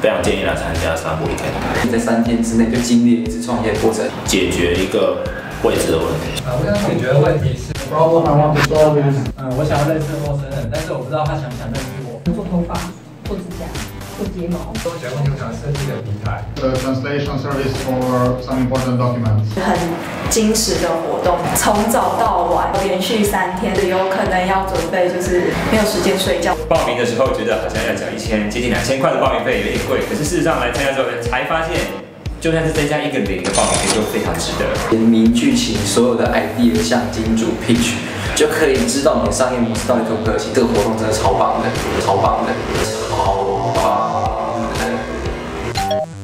非常建议来参加三步一 K，在三天之内就经历一次创业过程，解决一个位置的问题。啊，我想解决的问题是，problem I want to solve is，嗯，我想要认识陌生人，但是我不知道他想不想认识我。做头发、做指甲、The translation service for some important documents. 很精实的活动，从早到晚，连续三天，有可能要准备，就是没有时间睡觉。报名的时候觉得好像要缴一千接近两千块的报名费有点贵，可是事实上来参加之后，才发现就算是增加一个零的报名费就非常值得。名剧情所有的 idea 向金主 pitch，就可以知道你的商业模式到底可不可行。这个活动真的超棒的，超棒的，超棒。you